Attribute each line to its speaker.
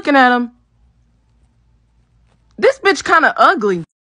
Speaker 1: looking at him. This bitch kind of ugly.